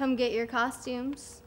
Come get your costumes.